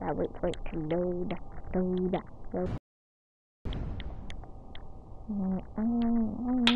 gotta wait for it to load, load, load. So,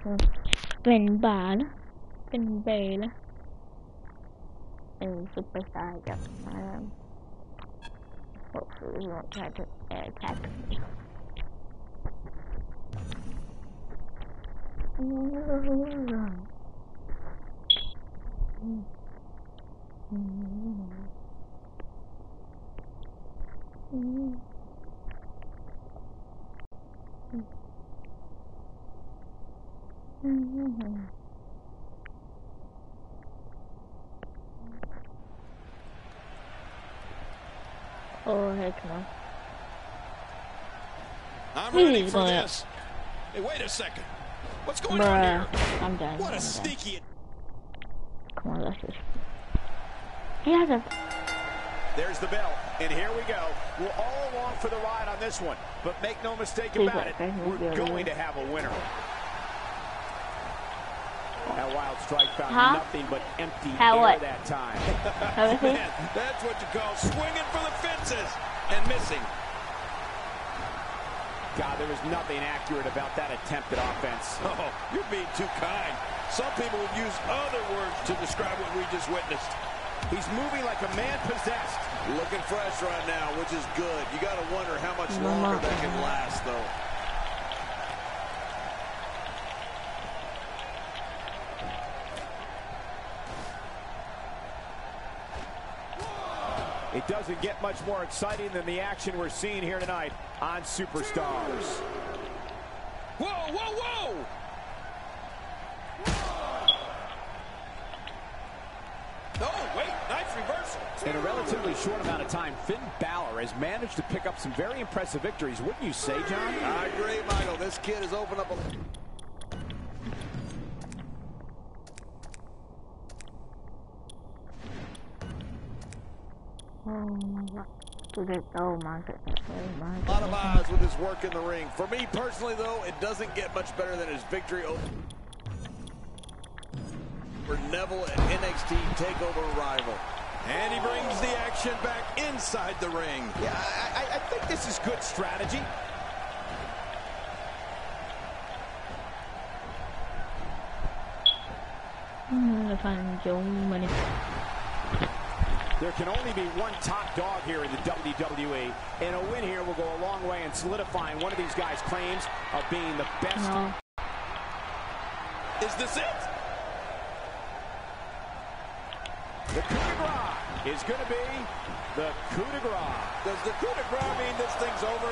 ครัเป็นบาร์นะเป็นเบย์นะเป็นซุปเปอร์สตาร์จากน้โอ้โหหนวดชาติแอร์ชาติอืมอืมอืม heck no. I'm He's ready for going this. Hey, wait a second. What's going on here? I'm done. What I'm a done. sneaky. Come on, let's. He has a. There's the bell, and here we go. We're all along for the ride on this one, but make no mistake Please about it, we're going to have a winner. That wild strike found Huh? nothing but empty How air what? that time. How is he? Man, that's what you call swinging for the fences and missing. God, there was nothing accurate about that attempted offense. Oh, you're being too kind. Some people would use other words to describe what we just witnessed. He's moving like a man possessed. Looking fresh right now, which is good. You got to wonder how much longer that can last, though. It doesn't get much more exciting than the action we're seeing here tonight on Superstars. Whoa, whoa, whoa! Oh, wait, nice reversal. In a relatively short amount of time, Finn Balor has managed to pick up some very impressive victories, wouldn't you say, John? I agree, Michael. This kid has opened up a... To this, oh my goodness. Oh my A lot of eyes with his work in the ring. For me personally, though, it doesn't get much better than his victory over for Neville and NXT TakeOver rival. And he brings the action back inside the ring. Yeah, I, I, I think this is good strategy. I'm gonna find Joe Money. There can only be one top dog here in the WWE, and a win here will go a long way in solidifying one of these guys' claims of being the best. No. Is this it? The coup de grace is going to be the coup de grace. Does the coup de grace mean this thing's over?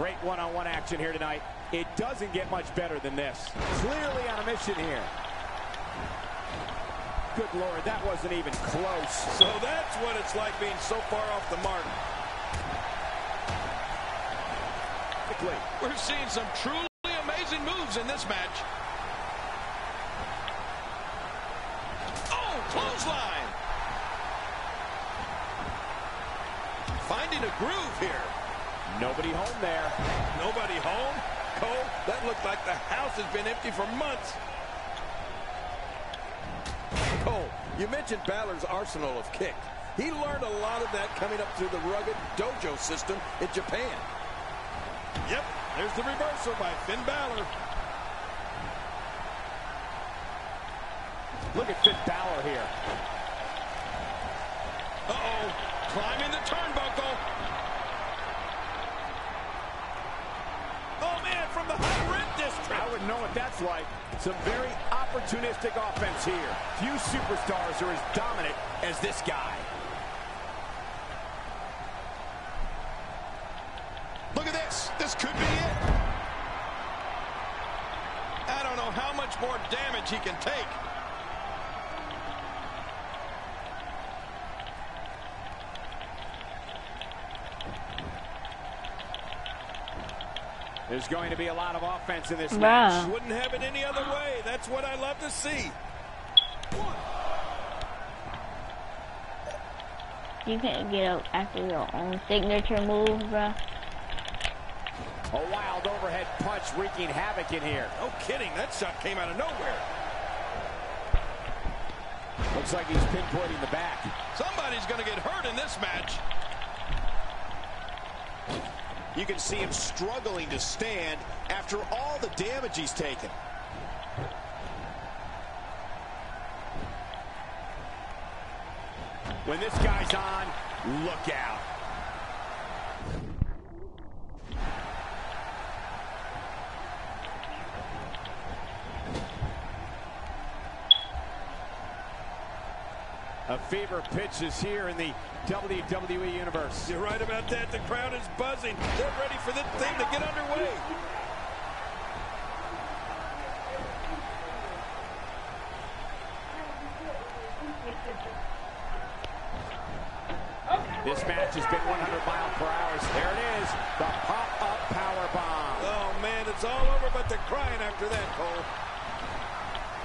Great one-on-one action here tonight. It doesn't get much better than this. Clearly on a mission here. Good Lord, that wasn't even close. So that's what it's like being so far off the mark. We're seeing some truly amazing moves in this match. Oh, clothesline. Finding a groove here. Nobody home there. Nobody home? Cole, that looked like the house has been empty for months. Cole, you mentioned Balor's arsenal of kicks. He learned a lot of that coming up through the rugged dojo system in Japan. Yep, there's the reversal by Finn Balor. Look at Finn Balor here. Uh-oh, climbing the turnbuckle. Oh, man, from the high rent district. I wouldn't know what that's like. Some very opportunistic offense here. Few superstars are as dominant as this guy. Look at this. This could be it. I don't know how much more damage he can take. There's going to be a lot of offense in this Bruh. match. Wouldn't have it any other way. That's what I love to see. You can't get up after your own signature move, bruh. A wild overhead punch wreaking havoc in here. No kidding. That shot came out of nowhere. Looks like he's pinpointing the back. Somebody's going to get hurt in this match. You can see him struggling to stand after all the damage he's taken. When this guy's on, look out. A fever pitches here in the WWE Universe. You're right about that. The crowd is buzzing. They're ready for this thing to get underway. This match has been 100 mile per hour. There it is, the pop-up power bomb. Oh, man, it's all over, but they're crying after that, Cole.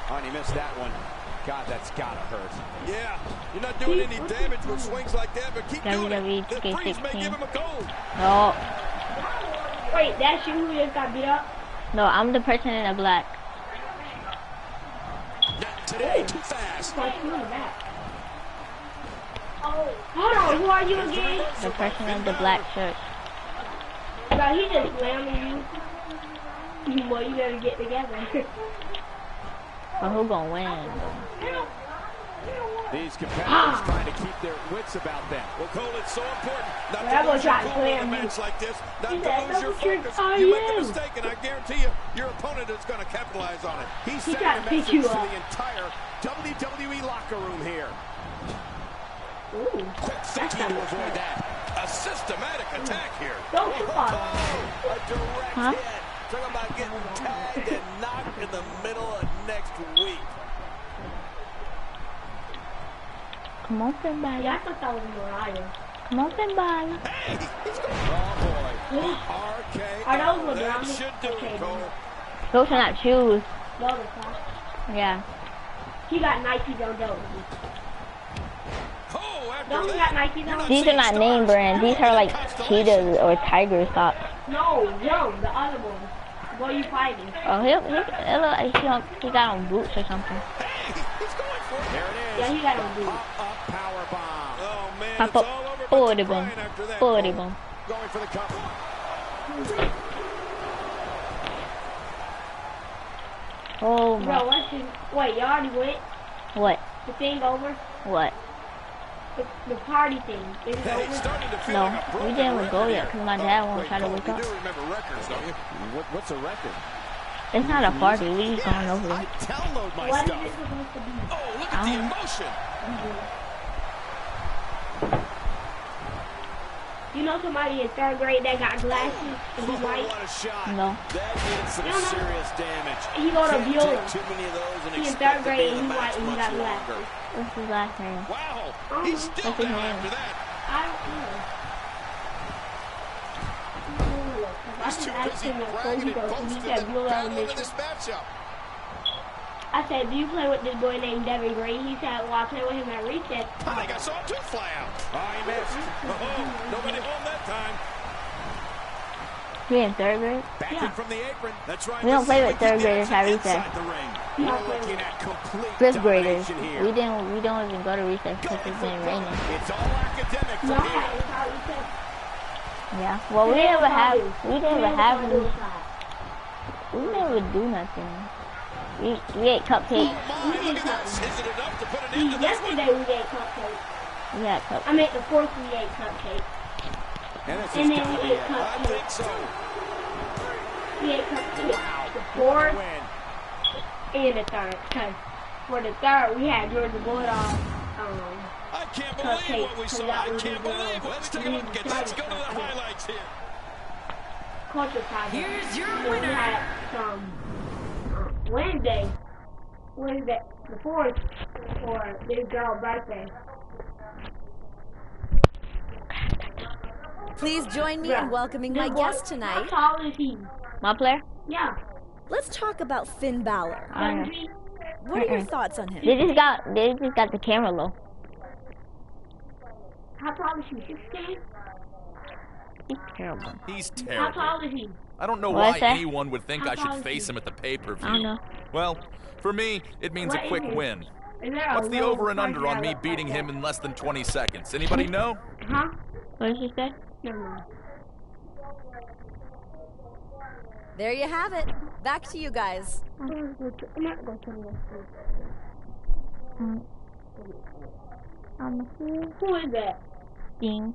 Oh, and he missed that one. God, that's gotta hurt. Yeah, you're not doing any damage with swings like that, but keep doing it. The freeze may 2K16. give him a goal. No, Wait, that's you who just got beat up? no, I'm the person in the black. Not today, too fast. Punch you in the back. Oh, hold on, who are you again? The person in the black shirt. Bro, he just slamming you. You boy, you better get together. But who gonna win? These competitors Ah. trying to keep their wits about them. Well, Cole, it's so important not That to lose your tried cool in a slam match like this, not He to lose your focus. are You make a mistake, and I guarantee you, your opponent is going to capitalize on it. He's He sending a message you to the entire WWE locker room here. Ooh, Quick thinking to avoid that. A systematic attack here. don't you fall. Oh, a direct Huh? hit. Talk about getting tagged and knocked in the middle of next week. Come on, Finn Balor. Yeah, I thought that was Mariah. Come on, Finn Balor. Hey, he's going. Oh, boy. RKO. Are those that LeBron? should do Okay, it, Cole. Those are not shoes. No, the top. Yeah. He got Nike on those. Oh, after Don't he that, got Nikes you're on? These are not name stars. brands. These are like cheetahs or tiger socks. No, no, the other one. What are you fighting? Oh, he, he, it look like he, on, he got on boots or something. Hey, he's going for it. There it is. Yeah, he got on boots. Pop-up power bomb. Oh, man, it's all over, but Forty they're boom. crying after that, Forty Cole. boom. Going for the cover. Oh Bro, my. what's his... Wait, you already went? What? The thing over? What? The, the party thing. Is it over? starting to feel No, like we didn't even go yet because my dad Oh, won't try to Cole, wake you up. do remember records, don't you? What, what's a record? It's not a party. We just going over I download my What is stuff. it supposed to be? Oh, look at the Um, emotion. You know somebody in third grade that got glasses and he Oh, white? what a shot. No. That did some You don't know- serious damage. He go to Can't Beulah. too many of those He in third grade be in and the he white match and he got longer. glasses. What's his last name? Wow, he's still what's his down after that. I don't know. I He's just too asked busy him at bragging Cody and he boasting said than Beulah battling in this matchup. I said, do you play with this boy named Devin Green? He said, well, I play with him at recess. I think I saw two fly out. Oh, he missed. Oh, nobody home that time. We in third grade? Back Yeah. from the apron. That's right. We don't play with third can graders at recess. the ring. He We're don't play with Fifth graders. here. We didn't. We don't even go to recess because it's been raining. It's all academic No, from here. it's how he said. Yeah. Well, we never have. We never have. how he was shot. We never do nothing. We we ate cupcakes. My, look at this. Is it enough to put an end to this one? Yesterday we ate cupcakes. We had cupcakes. I mean, the fourth we ate cupcakes. And And then we ate cupcakes. so. We ate cupcakes. Wow. The fourth win. and the third. Because for the third, we had Georgia Bulldog. Um, I can't believe Cupcake, what we saw. I can't the- believe. Let's take a look at Let's go to the highlights here. Here's your winner. We had some. Uh, Wednesday. Wednesday, the fourth, for this girl's birthday. Please join me Yeah. in welcoming This my boy- guest tonight. How tall is he? My player? Yeah. Let's talk about Finn Balor. I don't know. Seven feet? What are your thoughts on him? They just got they just got the camera low. How tall is he? Sixteen? He's terrible. He's How tall is he? I don't know What'd why anyone would think How I should face he? him at the pay-per-view. I don't know. Well, for me, it means What a quick is win. Is there a What's the over and under on me beating him in less than 20 seconds? Anybody know? Huh? What did she say? Never mind. There you have it. Back to you guys. I'm not going to- I'm not going to tell you this. Um, um, Who is that? Sting.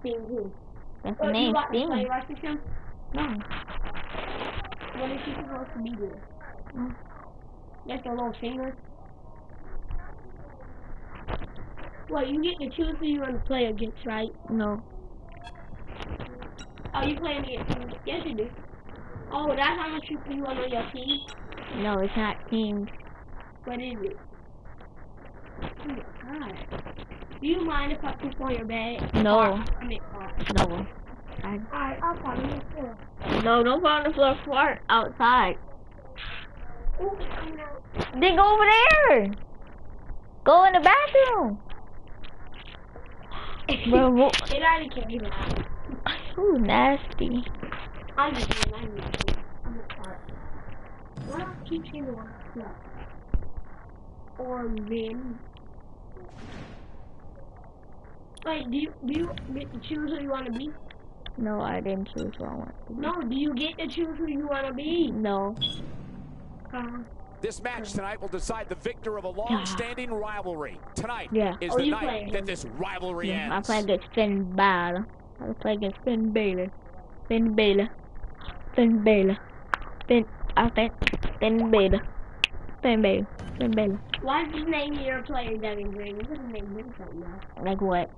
Sting who? That's Oh, the you name, got to play Sting. Russian No. What is she supposed to be doing? Mm. Just a little singer? Well, you get to choose who you want to play against, right? No. Oh, you playing against Yes, you do. Oh, that's how much you want on your team? No, it's not teams. What is it? Oh my god. Do you mind if I poop on your bed? No. Or- I mean, No. I, Alright, I'll follow you too. no, don't put on the floor fart outside. Ooh, it's coming out. Then go over there. Go in the bathroom. Bro, wha- It already came out. Ooh, nasty. I'm just kidding, I'm kidding. I'm a fart. Why do I keep saying the word slut? Or men. Wait, do you, do you get to choose who you want to be? No, I didn't choose what I want. to be. No, do you get to choose who you want to be? No. Uh, This match tonight will decide the victor of a long-standing rivalry. Tonight Yeah. is Oh, the night playing that this rivalry Yeah, I ends. play against Finn Balor. I play against Finn Balor. Finn Balor. Finn Balor. Finn. I think Finn Balor. Finn Balor. Finn Balor. why is his name your player Devin Green? You could have named him something else. Like what?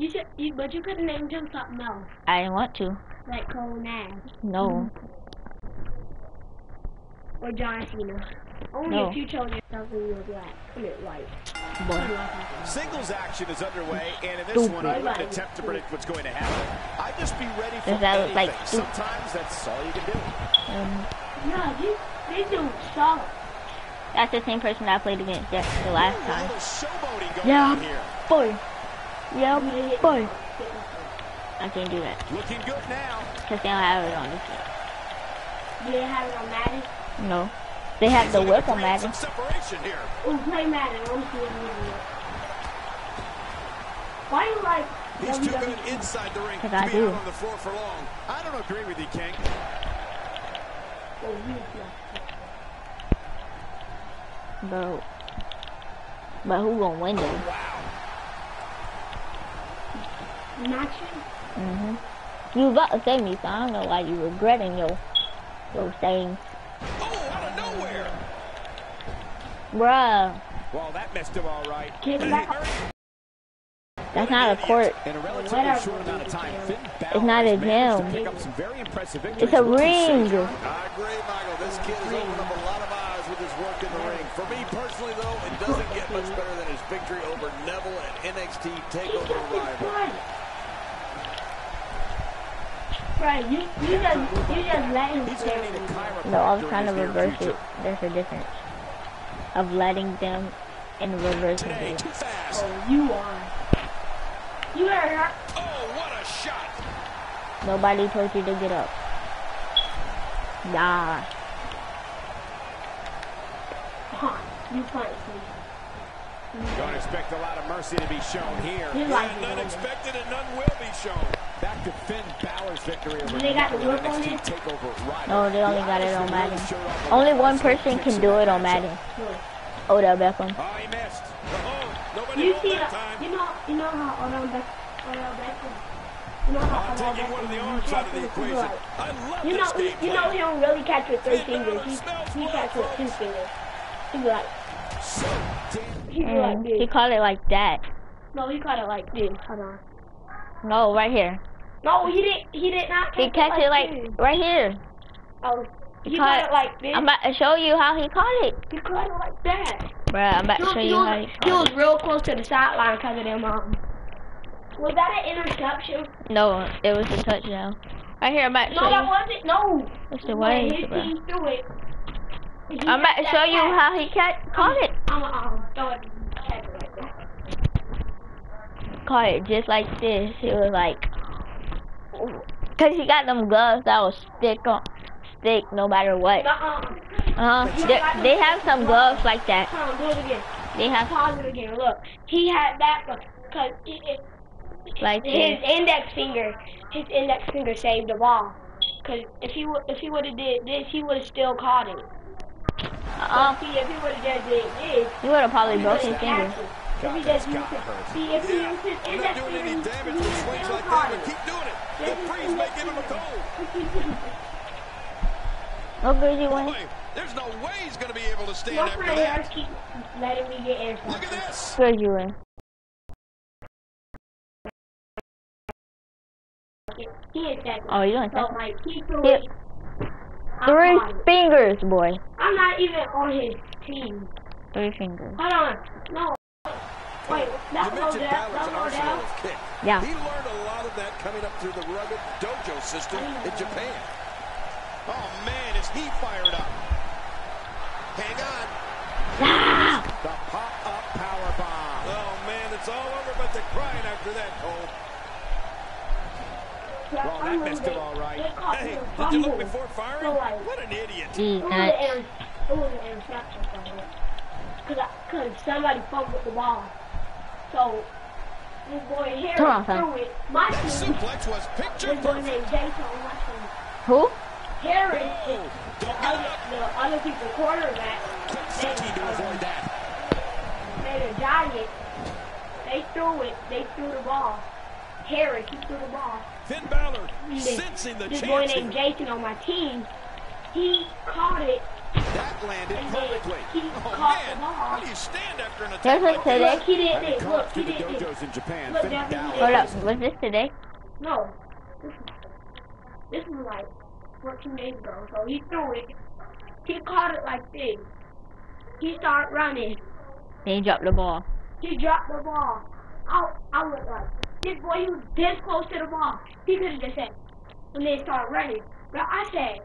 You should, you, but you could have named him something else, I didn't want to. like Cole Nash No. or John Cena. Only No. if you told yourself who you were black. I mean, white. Boy. Singles action is underway, and in this Stupid. one, I wouldn't attempt to predict what's going to happen. I'd just be ready for Does that look anything. like stupid? Sometimes that's all you can do. Um, Yeah, this, this dude sucks. that's the same person I played against the, the last time. little showboating going Yeah. here. Boy. Yeah, boy. I can't do that. Looking good now. Because they don't have it on this game. Do they have it on Madden? No. They have the He's whip gonna on create Madden. Some separation here. Ooh, play Madden. I want to see what it is. Why do you like He's too good inside the ring to Cause be I out do. on the floor for long. I don't agree with you, King. Oh. But, but who gonna win though? Not you? hmm You about to say me, so I don't know why you regretting your, your saying. Oh, out of nowhere. Bruh, Well, that missed him all right. Get back. that's not a court. In a relatively Whatever. short amount of time, Finn Balor It's not a managed gym. pick up some very impressive It's a What do you say, ring. I agree, Michael. This kid has opened up a lot of eyes with his work in the ring. For me personally, though, it doesn't get much better than his victory over Neville at NXT TakeOver Rival. Right. Right, you, you just you just let him He's stay going to need a with you. chiropractor No, I was trying to reverse it. There's a difference of letting them and reversing Today, it. too fast. Oh, you are. You heard her. Oh, what a shot. Nobody told you to get up. Nah. Huh, you punch me. Don't expect a lot of mercy to be shown here. You like And none it. expected and none will be shown. Back to Finn Balor's victory over They got the Neville whip on it? TakeOver No, they only got it on Madden. showed off a Only one person can do it on. Madden. Sure. Odell Beckham. Oh, he missed. Oh, You home see that uh, time. you know, you know how Odell Beckham, Odell Beckham, you know how I'm Odell taking one of the Beckham, arms he out of the catches with equation. like- You know, game you know he don't really catch with three Finn fingers. Balor He, smells he blood catch with two fingers. He be like, So damn. he be like mm, And he this. called it like that. No, he caught it like this. Hold on. No, right here. No, he didn't. He did not catch He catch it like this. right here. Oh, He He caught it like this. I'm about to show you how he caught it. He caught it like that. Bruh, I'm about to He was, show you was, how he he caught was it. real close to the sideline because of them. Um, was that an interception? No, it was a touchdown. Right here, I'm about to No, show that wasn't. No. What's the way, his team threw it. he I'm about to show you pass. how he ca- caught it. I'm um, throw it. catch it like that. Caught it just like this. It was like, cause he got them gloves that will stick on, stick no matter what. Uh-uh. Uh, they, they have some gloves like that. Come on, do it again. They have Pause it again. Look, he had that because it, it, like his this. index finger, his index finger saved the ball. Cause if he would, if he would have did this, he would have still caught it. Um, See, if he would have just did this, he would have probably he broke his finger. If he God, just gotta it, see, if he Yeah, his index finger, he would swings still like caught it. keep doing it. The Just his freeze may give him a finger. cold. What good you there's no way he's going to be able to stand My after friend that. Harris keep letting me get Look at this. Good you win. He is that. Oh, you don't So think? like he threw Yeah. it. I Three caught fingers, boy. I'm not even on his team. Three fingers. Hold on. No. Wait, that's You mentioned Odell. Balor's That's an arsenal Odell. of kick. Yeah. He learned of that coming up through the rugged dojo system in Japan. Oh, man, is he fired up. Hang on. The pop-up power bomb. Oh, man, it's all over but the crying after that, Cole. Yeah, Well, I that remember missed him all right. Hey, him did you look fumble. before firing? So, like, What an idiot. Mm, Gee, It was, an nuts. inter- it was an interception from him. Cause, I, cause somebody fumbled the ball. So this boy Harris Come on, son. threw it. My That team, suplex was picture this boy named Jason on my team. Who? Harris, Oh, the other, up. the other people's quarterback. Quick They, thinking to avoid that. they the Giants. They threw it. They threw the ball. Harris, he threw the ball. Finn Balor This- sensing the this boy named. Jason on my team, he caught it That landed perfectly. Oh, man, how do you stand after an attack There's like like that? today. He did Having this. come Look, he did this. dojos in Japan, Look, Finn Devin, he Balor. did Hold up. Was this today? No, this is, this was like 14 days ago. So he threw it. He caught it like this. He started running. Then he dropped the ball. He dropped the ball. I, I was like, this boy, he was this close to the ball. He could have just said, when they started running. But I said,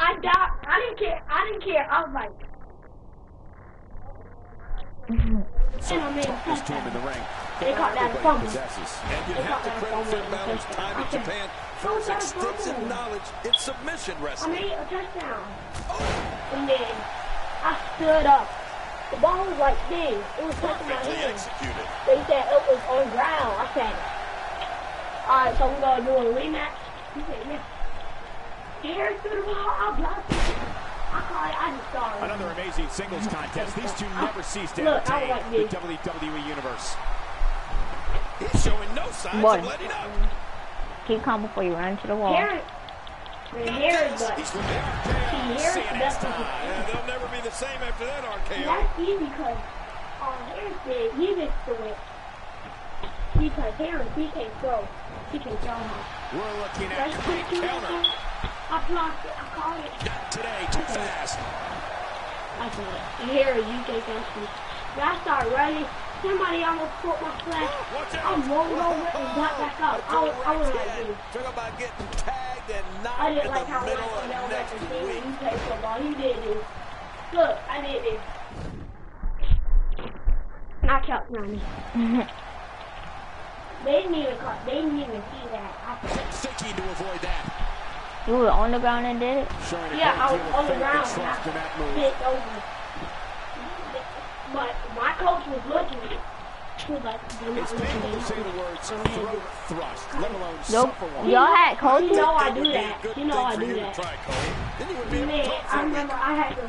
I died. I didn't care. I didn't care. I was like, and I made a Toughness in the ring. They caught that Everybody fumble. And you They have to credit Finn Balor's time in Japan for Oh, his extensive knowledge in submission I made a touchdown. Oh! And then I stood up. The ball was like this. It was touching my hand. executed. They said it was on ground. I said, alright, so we're gonna do a rematch. He said. Another amazing singles contest. These two never cease to Look, entertain like the. WWE Universe. He's showing no signs Boy. of letting up. Keep calm before you run into the wall. Harris. Man, Harris, He's from the RKO. Harris CNS that's time. Yeah, they'll never be the same after that RKO. That's easy because uh, Harris did. He just threw it. Because Harris, he can throw. He can throw him. We're looking at That's great counter. I blocked it. I caught it. Today, too fast. I said, here you take that. When I started running, somebody almost put my flag. Oh, I rolled over and got back up. I was, I was like this. Talk about getting tagged and I knocked in didn't like the how middle Michael got next week. when you play football. He did this. Look, I did this. I kept running. They didn't even call, they didn't even see that. I thinking to avoid that. You were on the ground and did it? Showing Yeah, I was on the ground and trust in that move. I hit over. But my coach was looking. He was like, "Do not It's painful to at say me." the words throat thrust, let alone Nope. suffer one. Y'all had You know I do would be a that. You know I do that. try, Then you would be able to Man, talk for I a week. remember I had to.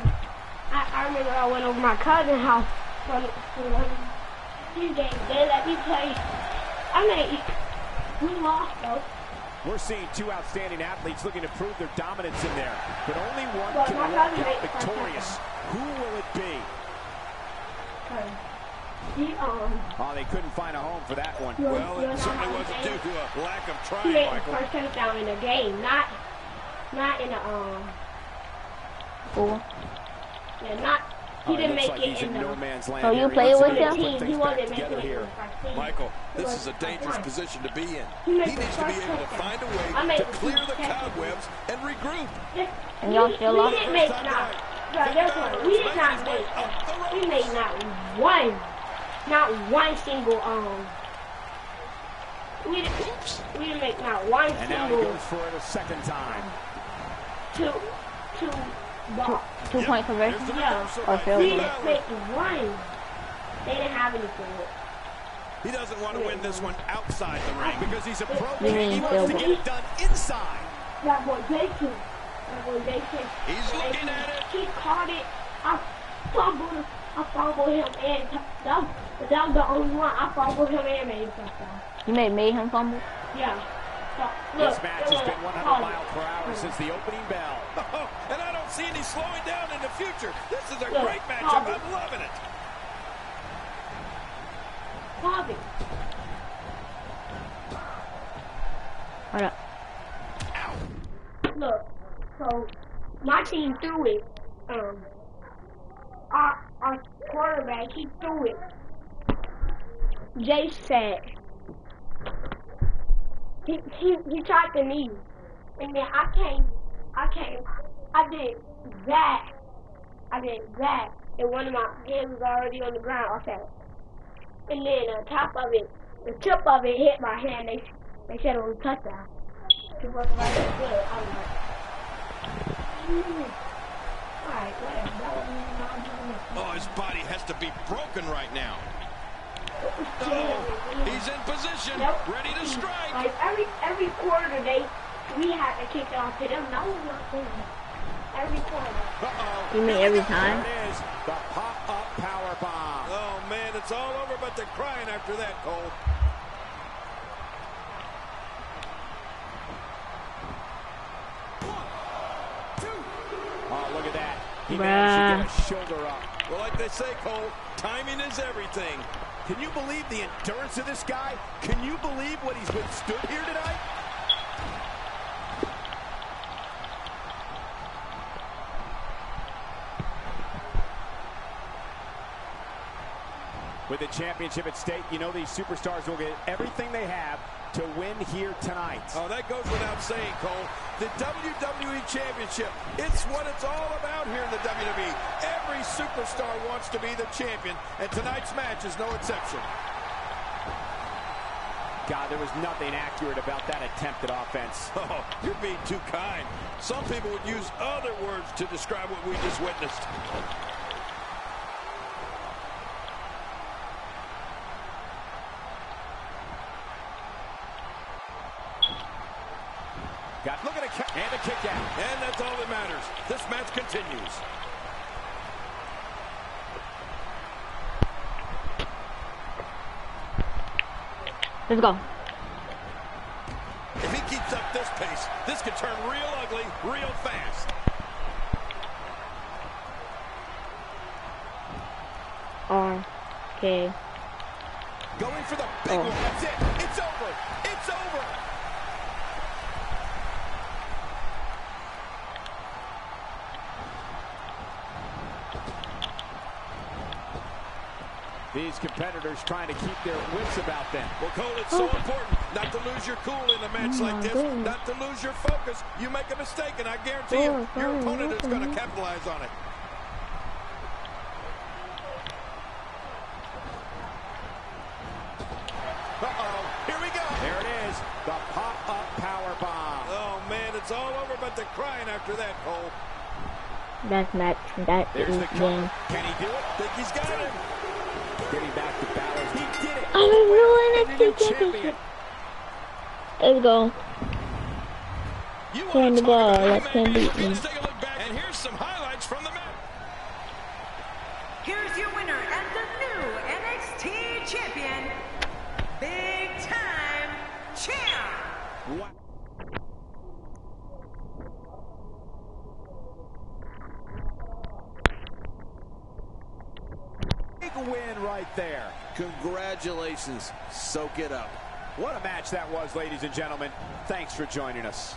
I, I remember I went over my cousin's house for, for one of these games. They let me play. I mean, we lost though. We're seeing two outstanding athletes looking to prove their dominance in there, but only one But can my walk out made victorious. Who will it be? Cause um Oh, they couldn't find a home for that one. he was, Well, it certainly wasn't game. due to a lack of He trying, made the Michael. first touchdown in the game, not not in the um. Four. Yeah, not. He Oh, didn't make like it in in the. no man's land. Oh, you here. Play with get him? put Team, things he back wasn't making together it in here. the first. Michael, this is a dangerous one. position to be in. He He needs to be able to find a way made to clear the touchdown. cobwebs and regroup. And y'all still we, up? We didn't make not. Bro, there's one. We did not make. We made not one. Not one single um. We didn't. We didn't make not one single. And now he goes for it a second time. two two ball. Two point conversion Yeah. or field We goal. didn't make one. They didn't have anything. He doesn't want to win this one outside the ring because he's a pro. He wants to get it done inside. That boy Jason. That boy Jason. He's looking at it. He caught it. I fumbled. I fumbled him and t- that was, that was the only one. I fumbled him and made a touchdown. You made made him fumble. Yeah. So, look, This match has been 100 caught it. miles per hour since the opening bell. Oh, and I don't see any slowing down in the future. This is a Look, great matchup. Harvey. I'm loving it. Harvey. Hold up. Look, so my team threw it. Um, our our quarterback he threw it. Jay said he he he tried to knee, and then I came, I came, I did that, I mean that, and one of my hands was already on the ground. I said, and then on top of it, the tip of it hit my hand. They they said it was a touchdown. It was right there. I was like, "Mm." Alright, whatever. That was my. Oh, his body has to be broken right now. Oh, he's in position, Yep. ready to strike. Like every every quarter they we had to kick it off to them. No, not them. Every quarter. Uh-oh. You mean every There time? it is, the pop-up power bomb. Oh, man, it's all over but the crying after that, Cole. Oh, look at that. He managed to get a shoulder up. Well, like they say, Cole, timing is everything. Can you believe the endurance of this guy? Can you believe what he's withstood here tonight? With the championship at stake, you know these superstars will get everything they have to win here tonight. Oh, that goes without saying, Cole. The WWE Championship, it's what it's all about here in the WWE. Every superstar wants to be the champion, and tonight's match is no exception. God, there was nothing accurate about that attempted offense. Oh, you're being too kind. Some people would use other words to describe what we just witnessed. Got look at a ca- and a kick out. And that's all that matters. This match continues. Let's go. If he keeps up this pace, this could turn real ugly real fast. R K. Going for the big Oh. one. That's it. It's over. It's over. These competitors trying to keep their wits about them. Well, Cole, it's so important not to lose your cool in a match Oh, like my this, goodness. not to lose your focus. You make a mistake, and I guarantee you, Oh, your opponent is oh, going to oh. capitalize on it. Uh-oh. Here we go. There it is, the pop-up power bomb. Oh, man, it's all over but the crying after that, Cole. That's match. That There's is the game. Can he do it? Think he's got it. I was doing And it the to champion. Let's go. You Turn wanna the talk ball, let Hangman him Page? beat me. Let's take a and here's some highlights from the match. Here's your winner and the new NXT champion, Big Time Champ. Wow. Big win right there. Congratulations. Soak it up. What a match that was, ladies and gentlemen. Thanks for joining us.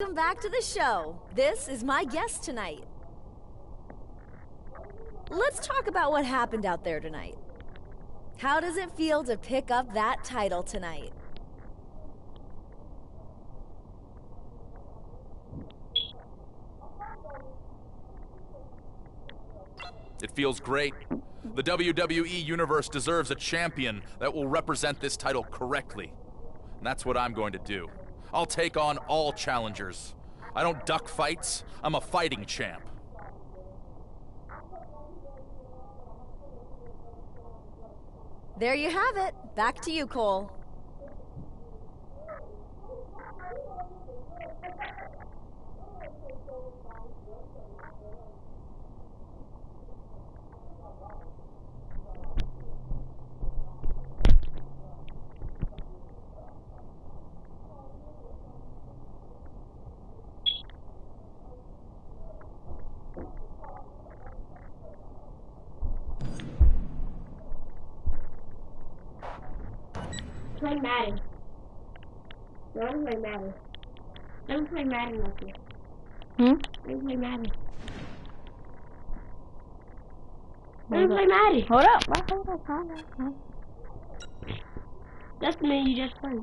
Welcome back to the show. This is my guest tonight. Let's talk about what happened out there tonight. How does it feel to pick up that title tonight? It feels great. The WWE Universe deserves a champion that will represent this title correctly. And that's what I'm going to do. I'll take on all challengers. I don't duck fights, I'm a fighting champ. There you have it. Back to you, Cole. Play Madden. Let me play Madden. Let me play Madden with you. Hmm? Let me play Madden. Let me play Madden. Hold up. Hold up, hold up, hold up. That's the man you just played.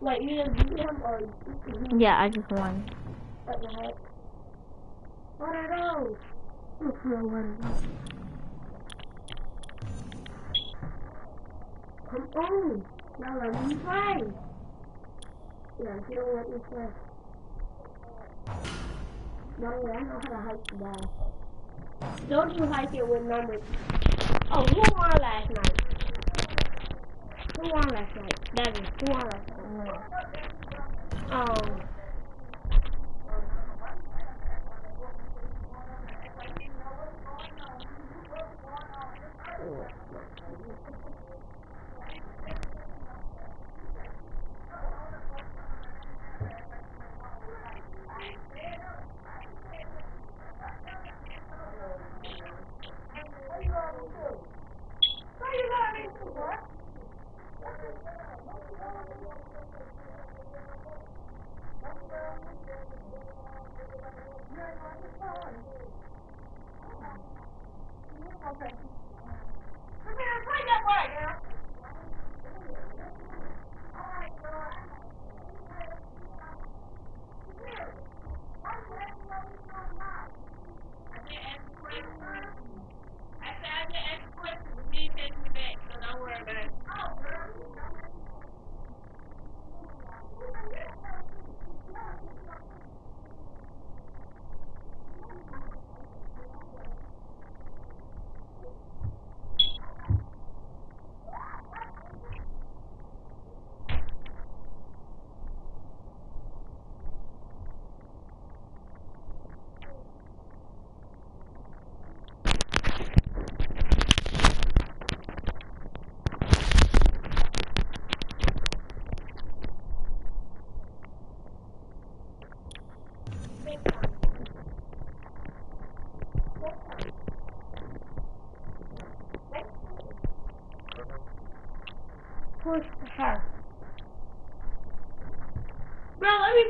Wait, you just beat him or you Yeah, I just won. what the heck? What are those? Are those. Come on. Now let me play. Yeah, you don't let me play. No I know how to hike the ball. Don't you hike it with numbers. Oh, who won last night? Who won last night? Devin, who won last night? Um.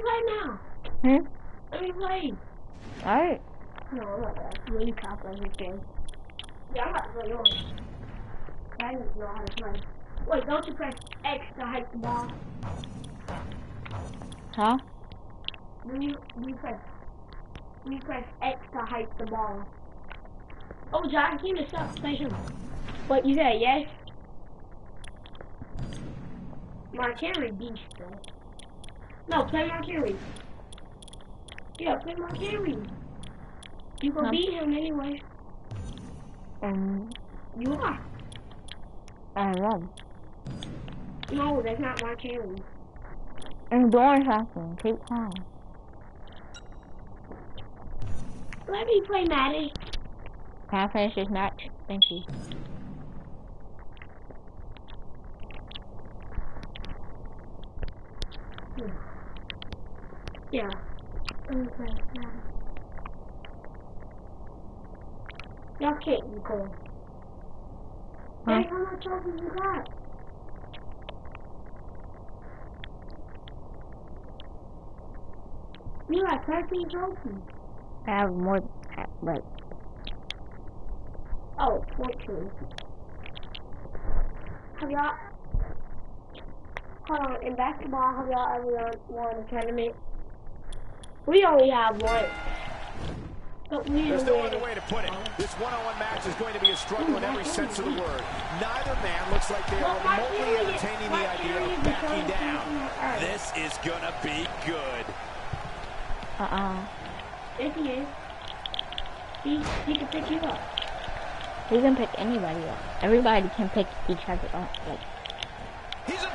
Play now. Hmm? Let me play. Alright. No, I'm not that. Really of this game. Yeah, I'm about to play yours. I didn't know how to play. Wait, don't you press X to hike the ball? Huh? When you, when you press, when you press X to hike the ball. Oh, John Cena sucks. Play him. What, you say yes? Mark Henry beast, though. No, play Mark Henry. Yeah, play Mark Henry. You gonna Huh? beat him anyway. Um, You are. I know. No, that's not Mark Henry. I'm doing something. Keep calm. Let me play Maddie. Can I finish this match? Thank you. Yeah. Okay, me play Maddie. Y'all can't be cool. Huh? Hey, how much trophies you got? You got 13 trophies. I have more than that, but Oh, 14. Have y'all... Hold on, in basketball, have y'all ever won a tournament? We only have one. But we There's no other way to put it. This one-on-one match is going to be a struggle in every sense of the word. Neither man looks like they are remotely entertaining the idea of backing down. something like Earth. This is gonna be good. uh-uh. If he is. He, he can pick you up. He can pick anybody up. Everybody can pick each other up. Like, He's in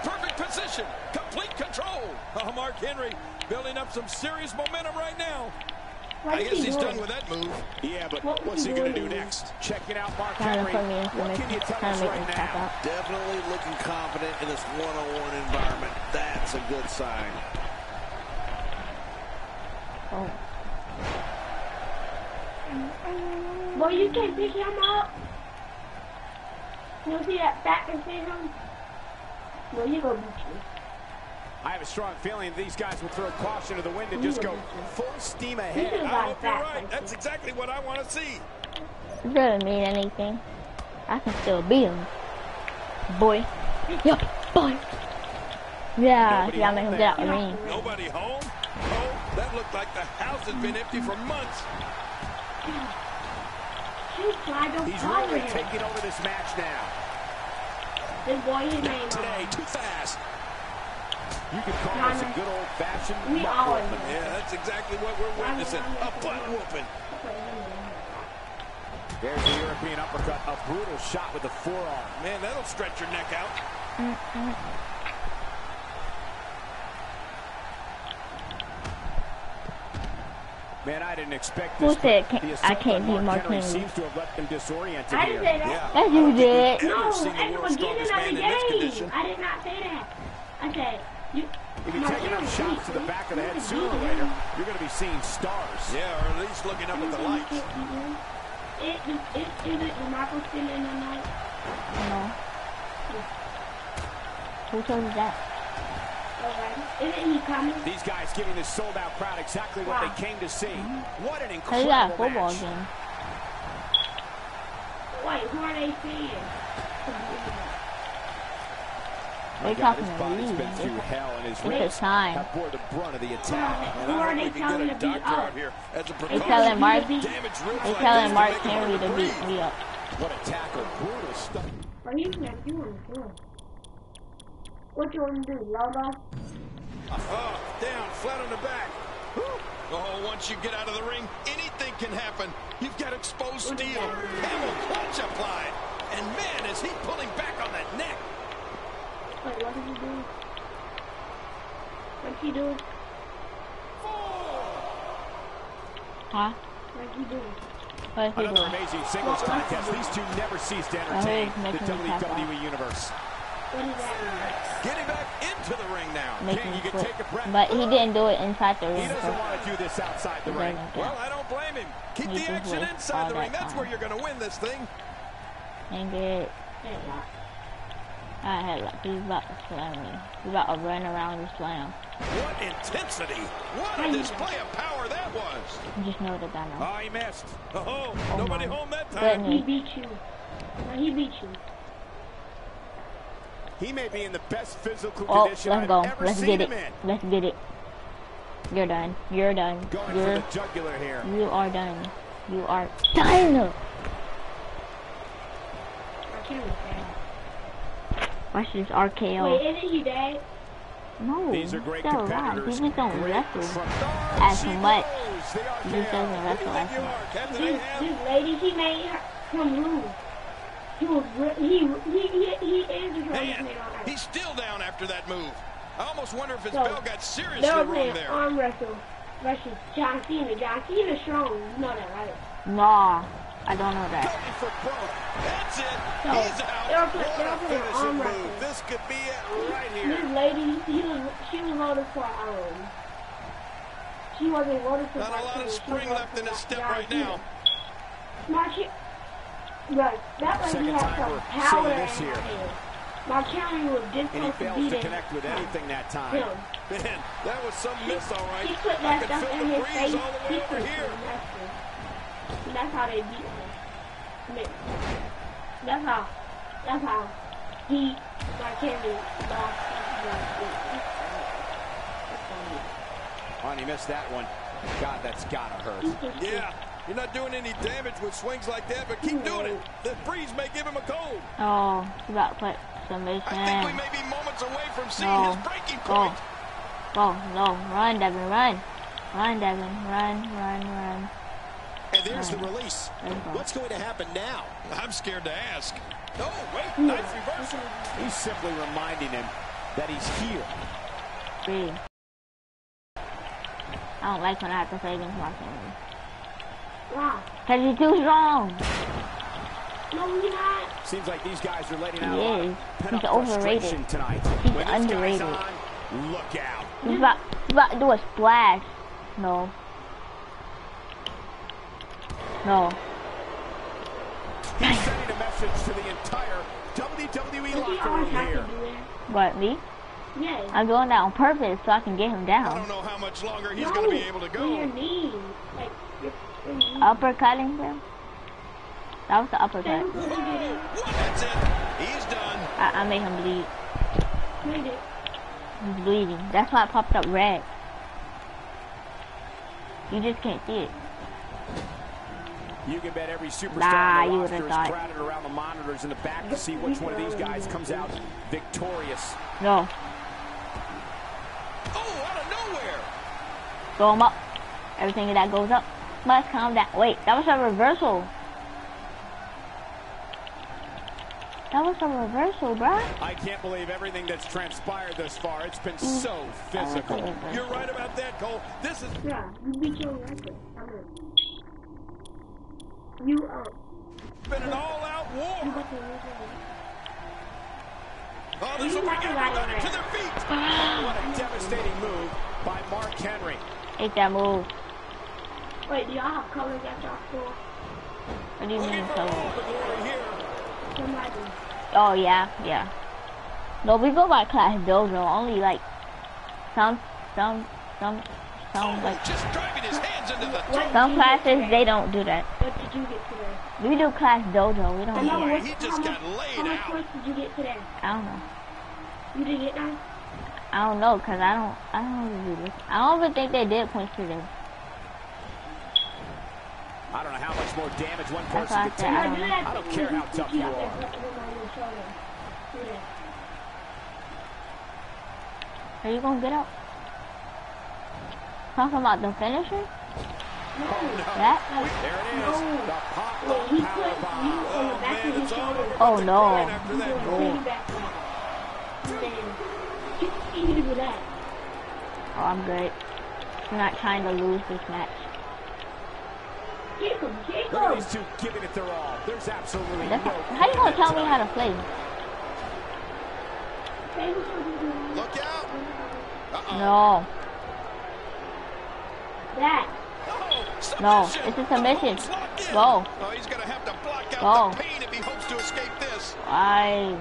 perfect position. Complete control. Oh, Mark Henry building up some serious momentum right now. What I guess he he's doing? done with that move. Yeah, but What what's he he going to do next? Checking out Mark trying Henry. me What can you tell us right now? Definitely looking confident in this one-on-one environment. That's a good sign. Oh. Boy, you can't pick him up. You'll see that back and see him? No, you gonna beat you. I have a strong feeling these guys will throw caution to the wind and just go full steam ahead. I hope you're right. That's exactly what I want to see. It doesn't mean anything. I can still beat him. Boy. Yup, boy. Yeah, Nobody yeah, make him get out the there. ring. Nobody home? Oh, that looked like the house has been empty for months. Shoot, don't He's really taking over this match now. This boy, his name Today, too fast. You can call this a good old-fashioned We butt whooping. Yeah, that's exactly what we're witnessing. A butt whooping. There's the European uppercut. A brutal shot with the forearm. Man, that'll stretch your neck out. Man, I didn't expect Who this. but said can't- I can't by beat Mark Henry Henry? seems to have left them disoriented I didn't say that. Yeah. Yes, you did. No, seen the at the beginning of the game. I did not say that. I said, you. If you take enough shots to the back of the head sooner or later, you're going to be seeing stars. Yeah, or at least looking up at the lights. It, it, it, is it Marco still in the night? No. Who told you that? Okay. Isn't he coming? These guys giving this sold-out crowd exactly what they came to see. Mm-hmm. What an incredible you football match. game. Wait, who are they seeing? They God, talking his to body's me. been through hell, and his It's ribs time. have bore the brunt of the attack. Who are they we can telling get to beat up? here as a They precaution. telling Mark- They Damaged ribs They like telling Mark can make it Henry to to beat me up. What a tackle. Brutal stuff. But he's not doing it. What you want to do, Logo? Oh, uh-huh. down, flat on the back. Oh, once you get out of the ring, anything can happen. You've got exposed steel. Camel clutch applied. And man, is he pulling back on that neck. Wait, what did he do? What's he doing? Huh? What's he doing? What is he Another amazing singles contest. These two never cease to entertain the making me out. WWE Universe. What is that? Getting back into the ring now. Making you me can take a breath. But he didn't do it inside the He ring. doesn't want to do this outside the ring. Well, I don't blame him. Keep He the action inside all the ring. that That's where you're going to win this thing. and get I had like he's about to slam me. He's about to run around and slam. What intensity. What a display of power that was. You just know that I know. Oh, he missed. Oh, Oh nobody home that time. He beat you. No, he beat you. He may be in the best physical Oh, condition let's I've go. ever Let's get it. in. Let's get it. You're done. You're done. Going You're the jugular here. you are done. You are done. I can't understand. Watch this RKO. Wait, isn't he dead? No, These are great he's still alive. competitors. He just don't wrestle as She much. goes, He just doesn't wrestle as much. This, this lady, he made her, him lose. He was, he, he, he, he is the Man, man on he's still down after that move. I almost wonder if his So, bell got seriously They were wrong playing there. arm wrestle versus John Cena. John Cena's strong. You know that, right? Nah, I don't know that. Going. That's it. So, He's they were out. they were What playing finishing arm move. wrestling. This could be it right This lady, he was, she was loaded for, um, she wasn't loaded for Not a lot of spring left in his step right now. Smart shit. Right. That way he Second has time some we're power this his here. Mark Henry was just And he supposed to fails to connect with anything that time. Him. Man, that was some miss, all right. He put that stuff in his face. all the He put here. That's, that's how they beat him. That's how. That's how he, Mark Henry, lost Oh, and he missed that one. God, that's gotta hurt. Yeah, you're not doing any damage with swings like that, but keep doing it. The breeze may give him a cold. Oh, he's about to put submission. I think we may be moments away from seeing No. his breaking Go. point. Go, no, run, Devin, run. Run, Devin, run, run, run. And there's the release. There you go. What's going to happen now? I'm scared to ask. Oh, wait, hmm. nice reversal. He's simply reminding him that he's here. Three. I don't like when I have to play against my family. Wow. Cause he's too strong. No, you're not. Seems like these guys are letting out He a lot is. of pent-up He's overrated. frustration tonight. He's when underrated. on, look out. He's about, he's about to do a splash. No. No. He's sending a message to the entire WWE locker room here. What, me? Yeah. I'm doing that on purpose so I can get him down. I don't know how much longer he's no, going to be able to with your go. knees. Like, your, your knees. Mm-hmm. Uppercutting him? That was the Then uppercut. who's supposed to get in? What? That's it. He's done. I, I made him bleed. Made it. He's bleeding. That's why it popped up red. You just can't see it. You can bet every superstar Nah, on the you roster is crowded around the monitors in the back to see which one of these guys comes out victorious. No. Oh, out of nowhere. Throw him up. Everything that goes up must come down. Wait, that was a reversal. That was a reversal, bruh. I can't believe everything that's transpired thus far. It's been Mm. so physical. You're right about that, Cole. This is Yeah, you beat your record. I mean, you, uh, been an all-out war. got the record. Oh, this will bring everybody to their feet. What a devastating move by Mark Henry. Take that move. Wait, do y'all have colors at y'all school? What do you mean, Looking for so? all the glory here. Somebody. Oh, yeah, yeah. No, we go by class dojo. Only like some, some, some, some, Oh, like just driving his hands into the some did you get classes they don't do that. What did you get today? We do class dojo. We don't. know, Boy, what, he how just got laid How much out. points did you get today? I don't know. You didn't get none? I don't know, cause I don't. I don't really listen. I don't even think they did points today. I don't know how much more damage one person why I take. I do don't know. that I don't thing care how tough you are. put them on your shoulder. Do that. Are you gonna get up? Talking about the finisher? Oh, that? There it is. No. The pop Wait, he power put you bomb. on the oh, back man, his it's over. Oh no. After that goal. bring you back up. And then, you can do that. Oh, I'm good. I'm not trying to lose this match. Kick him, kick Look at these two giving it their all. There's absolutely That's no. how do you gonna tell me how to play? Hey, what's up, you doing? Look out. Uh-oh. No, That. Oh, no, submission. it's a submission. It's. Go. Oh, he's going to have to block out Go. the pain if he hopes to escape this. I.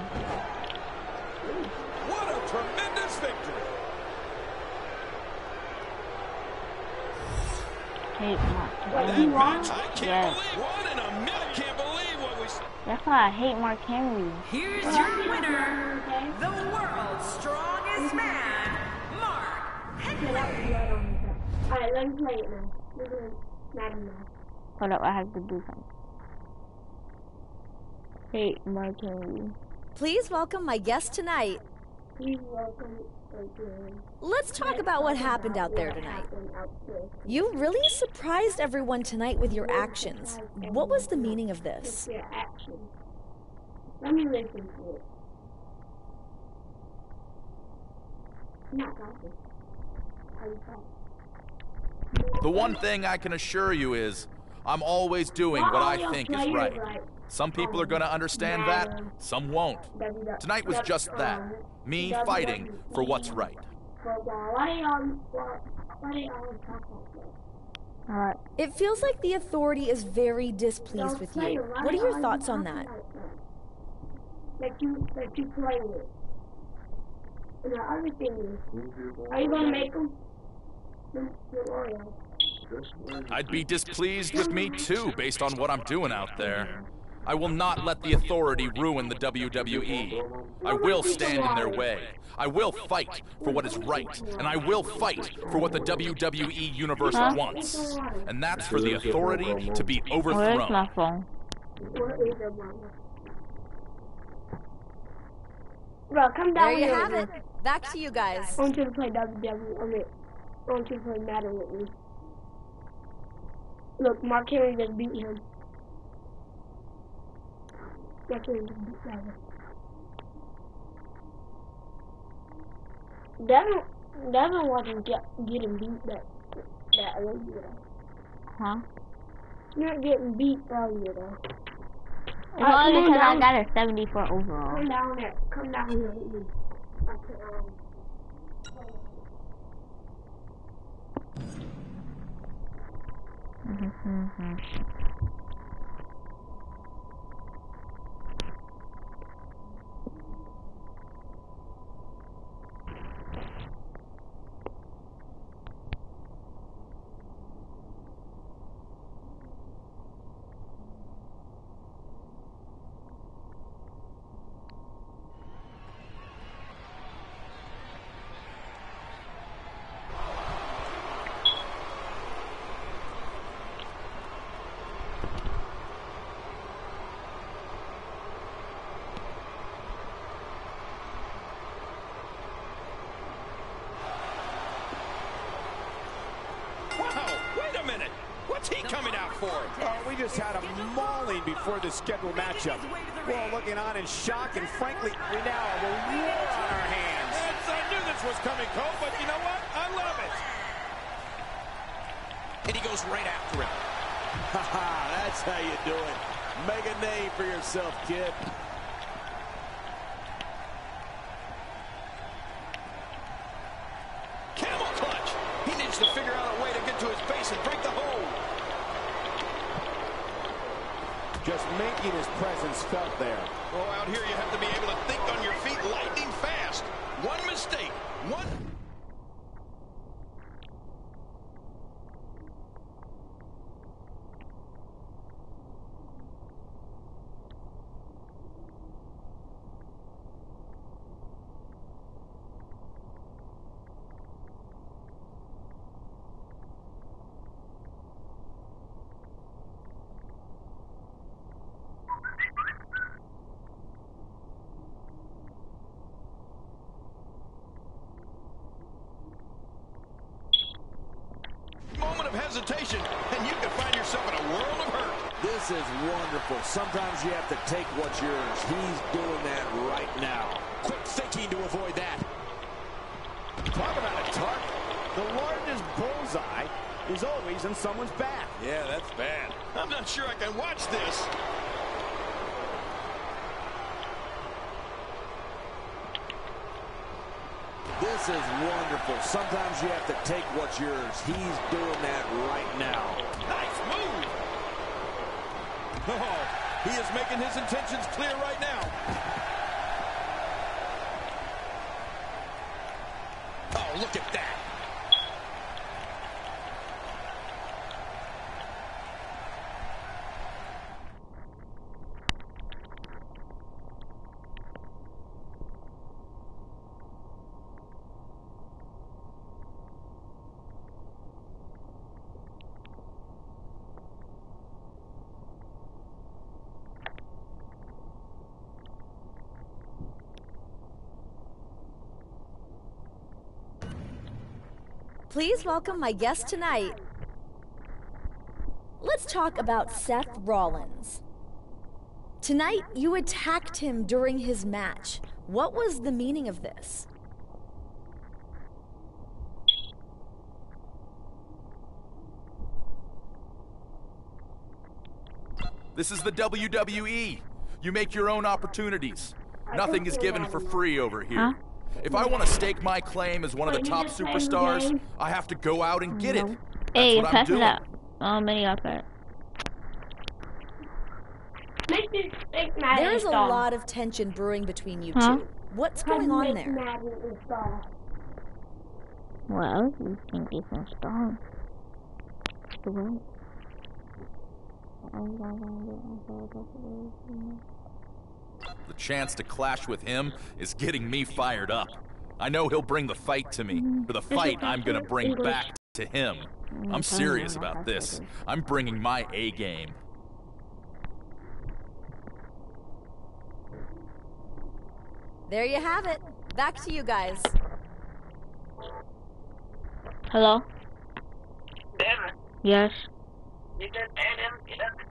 What a tremendous victory. hate Mark he Henry. won? Yes. believe one in a minute. I can't believe what we s- That's why I hate Mark Henry. Here's Well, your winner, okay. the world's strongest man, Mark Yeah, that was right on his head. Alright, let me play it now. We're doing Madden now. Hold up, I have to do something. Hate Mark Henry. Please welcome my guest tonight. Please welcome again. Let's talk about what happened out there tonight. You really surprised everyone tonight with your actions. What was the meaning of this? Let me listen to it. The one thing I can assure you is I'm always doing what I think is right. Some people are going to understand that, some won't. Tonight was just that me fighting for what's right. Football. Why do y'all why, why do y'all always talk like that? Alright. It feels like the authority is very displeased with you. What are your thoughts on that? Like you, like you play it. And the other thing is, are you gonna make them? The, the Oreo. I'd be displeased with me too, based on what I'm doing out there. I will not let the authority ruin the WWE. I will stand in their way. I will fight for what is right, and I will fight for what the WWE Universe Huh? wants. And that's for the authority to be Where's overthrown. my phone? What is? Bro, come down There you have it. Back to you guys. I want you to play WWE. I mean, I want you to play Madden with me. Look, Mark Henry just beat him. Just beat Madden. Devin, Devin wasn't get, getting beat that that earlier. Huh? You're not getting beat earlier though. It's Alright, only come on because I got a 74 overall. Come down there. Come down here with me. Okay, um, Wow, wait a minute. What's he coming out for? Oh, we just had a mauling before the scheduled matchup. We're all looking on in shock, and frankly, we now have a war on our hands. That's, I knew this was coming, Cole, but you know what? I love it. And he goes right after him. That's how you do it. Make a name for yourself, kid. Camel clutch. He needs to figure out a way to get to his base and break the hold. Just making his presence felt there. Oh, out here you have to be able to think on your feet lightning fast. One mistake, one... moment of hesitation, and you can find yourself in a world of hurt. This is wonderful. Sometimes you have to take what's yours. He's doing that right now. Quick thinking to avoid that. Talk about a target. The largest bullseye is always in someone's back. Yeah, that's bad. I'm not sure I can watch this. This is wonderful. Sometimes you have to take what's yours. He's doing that right now. Nice move. Oh, he is making his intentions clear right now. Oh, look at that. Please welcome my guest tonight. Let's talk about Seth Rollins. Tonight, you attacked him during his match. What was the meaning of this? This is the WWE. You make your own opportunities. Nothing is given for free over here. Huh? If I want to stake my claim as one of the top superstars, I have to go out and get it. That's Hey, what I'm pass it doing. up. how many up at? Make this make Madden There's a lot of tension brewing between you Huh? two. What's going you on make there? Madden install? Well, you think you can start. The what? The chance to clash with him is getting me fired up. I know he'll bring the fight to me, for the fight I'm gonna bring back to him. I'm serious about this. I'm bringing my A game. There you have it. Back to you guys. Hello? David, Yes? you just made him get up to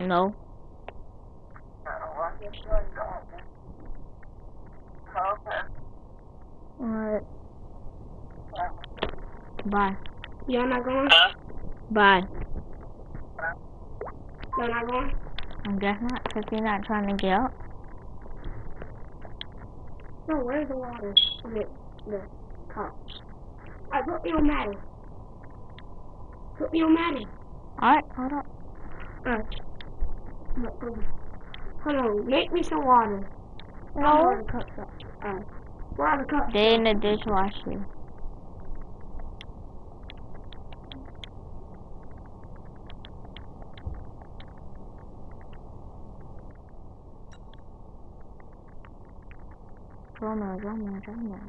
take. No? Uh, well, I guess you're going. Okay. Alright. Bye. You're not going? Huh? Bye. You're not going? I guess not, because you're not trying to get up. No, where's the water? The, the cup. Alright, put me on Madden. Put me on Madden. Alright, hold up. Alright. Look, Hold on, make me some water. No. Where are the cups uh, at? Alright. Where are the cups? They in the dishwasher. Drama, drama, drama.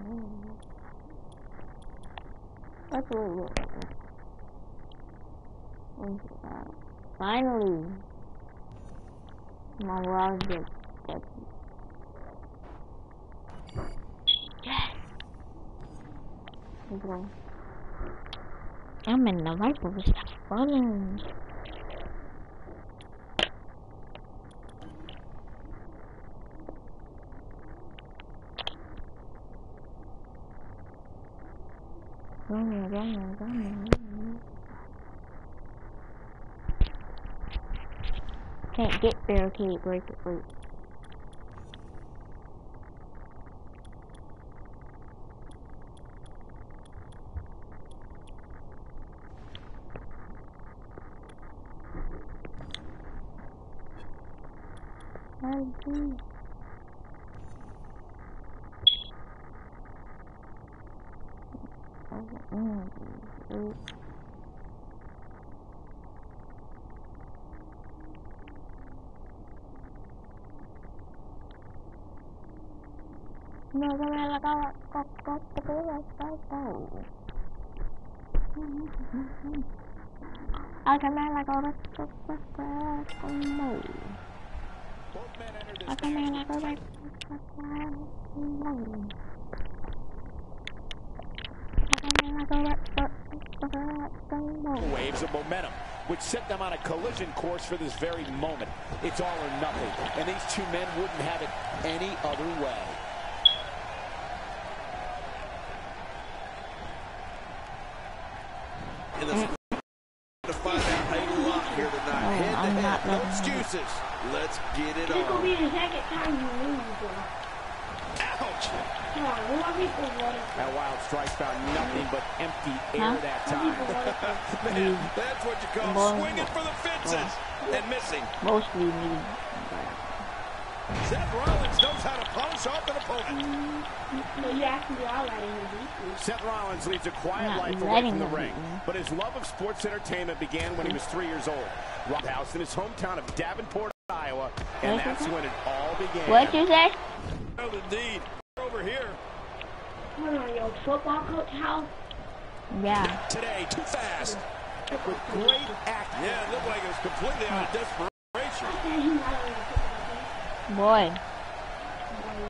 That's what it looks like. Where's? Finally! My world just gets Yes! Bro. I'm in the right stuff falling. Running, running, running, running. Can't get barricade, break it loose. I do. No, no. No. No. Can man like all that stuff. No. waves of momentum, which set them on a collision course for this very moment. It's all or nothing, and these two men wouldn't have it any other way. And the to find out a lot here tonight. Oh, Head to I'm not head, no letting him. excuses. Let's get it This will on. be the second time you lose, bro. Ouch! Come on, who are people wanting? That wild strike found nothing but empty air Huh? that Some people time. wanting Man, that's what you swinging for the fences and missing. Mostly me. Seth Rollins knows how to polish off an opponent. So you actually are letting him beat. Seth Rollins leads a quiet Not life away from the ring, beat me. but his love of sports entertainment began when he was three years old. Rockhouse in his hometown of Davenport, Iowa, and What is that's when it all began. What you say? Well, indeed. Over here. Hold on, your football coach house. Yeah. Today, too fast. With great acting. Yeah, it looked like it was completely out of desperation. Boy.